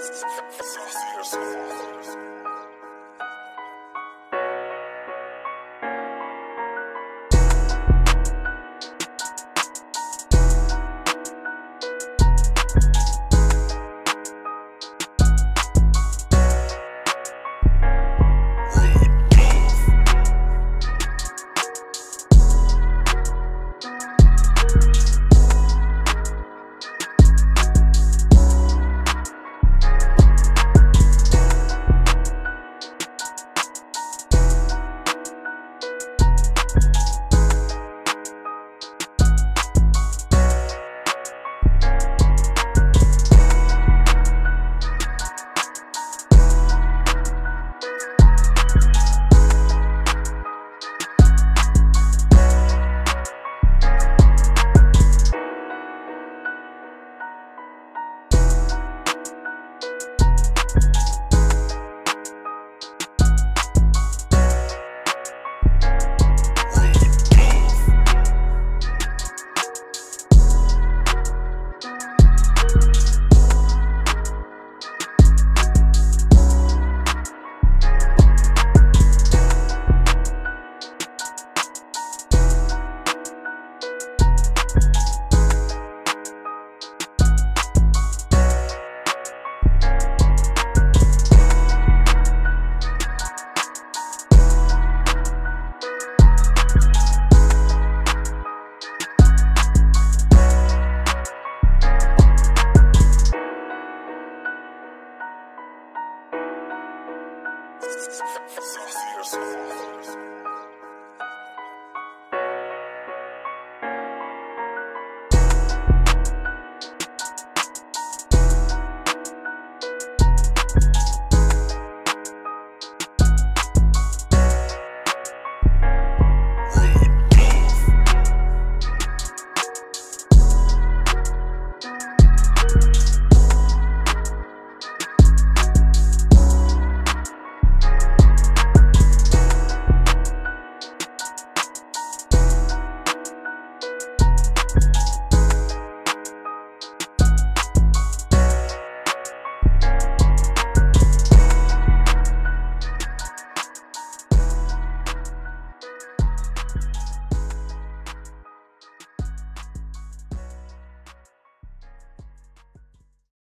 Saucy or Bye. Saucy or soul.